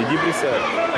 Иди присядь.